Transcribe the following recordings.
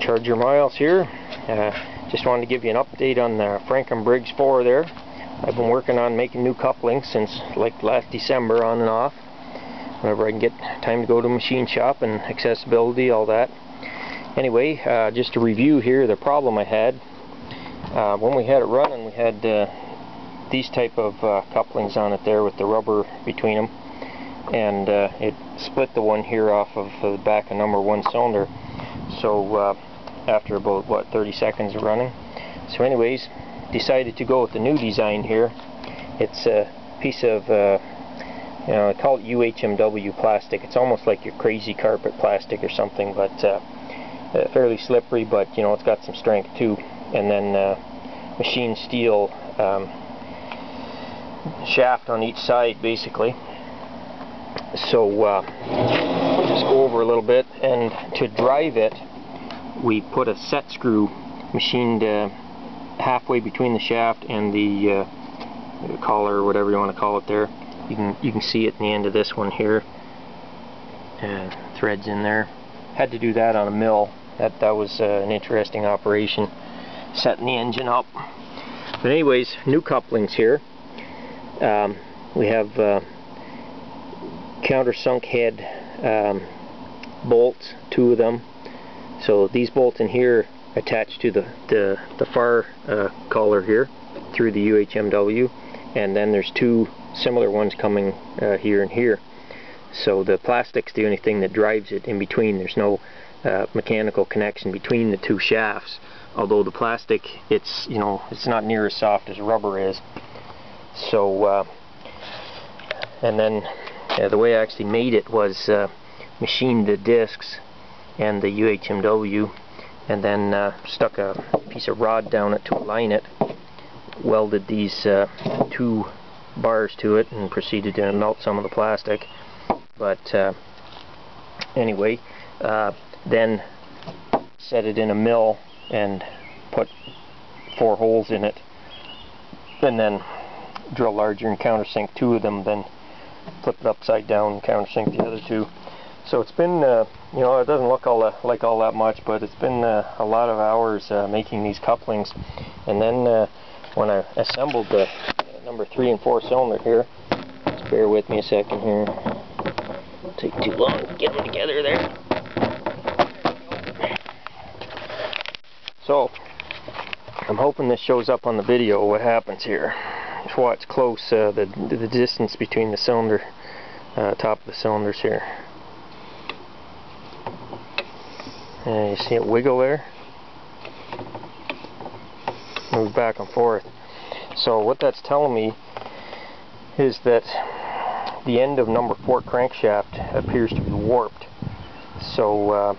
Charger Miles here. Uh, just wanted to give you an update on the FrankenBriggs 4 there. I've been working on making new couplings since like last December on and off. Whenever I can get time to go to machine shop and accessibility, all that. Anyway, uh, just to review here the problem I had. Uh, when we had it running, we had uh, these type of uh, couplings on it there with the rubber between them. And uh, it split the one here off of the back of number one cylinder. So uh, after about what 30 seconds of running. So anyways, decided to go with the new design here. It's a piece of uh, you know, call it UHMW plastic. It's almost like your crazy carpet plastic or something, but uh, uh, fairly slippery, but you know it's got some strength too. And then uh, machine steel um, shaft on each side, basically. So uh, we'll just go over a little bit, and to drive it, we put a set screw machined uh, halfway between the shaft and the uh, collar or whatever you want to call it there. You can you can see it in the end of this one here. Uh, threads in there. Had to do that on a mill. That that was uh, an interesting operation, setting the engine up. But anyways, new couplings here. Um, we have uh, countersunk head um, bolts, two of them, so these bolts in here attach to the, the, the far uh, collar here through the UHMW and then there's two similar ones coming uh, here and here. So the plastic's the only thing that drives it in between. There's no uh, mechanical connection between the two shafts. Although the plastic, it's you know it's not near as soft as rubber is. So uh, and then the way I actually made it was uh, machined the discs and the UHMW and then uh, stuck a piece of rod down it to align it welded these uh, two bars to it and proceeded to melt some of the plastic. But uh, anyway uh, then set it in a mill and put four holes in it and then drill larger and countersink two of them then flip it upside down countersink the other two so it's been, uh, you know, it doesn't look all like all that much, but it's been uh, a lot of hours uh, making these couplings. And then uh, when I assembled the number three and four cylinder here, just bear with me a second here. It'll take too long to get them together there. So, I'm hoping this shows up on the video what happens here. Watch close uh, the, the distance between the cylinder, uh, top of the cylinders here. And you see it wiggle there? Move back and forth. So what that's telling me is that the end of number 4 crankshaft appears to be warped. So uh,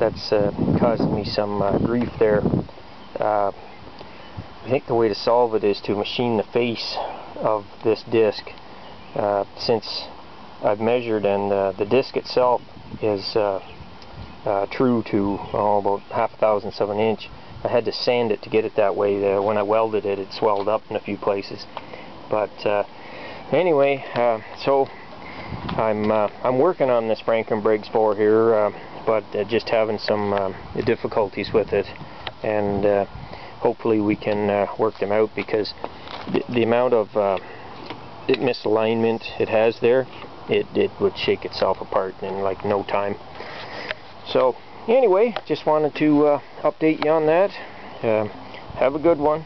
that's uh, causing me some uh, grief there. Uh, I think the way to solve it is to machine the face of this disc uh, since I've measured and uh, the disc itself is uh, true to oh, about half a thousandth of an inch. I had to sand it to get it that way. Uh, when I welded it, it swelled up in a few places. But uh, anyway, uh, so I'm uh, I'm working on this FrankenBriggs 4 here, uh, but just having some difficulties with it, and hopefully we can work them out because the, the amount of misalignment it has there, it, it would shake itself apart in like no time. So anyway, just wanted to uh, update you on that. Uh, have a good one.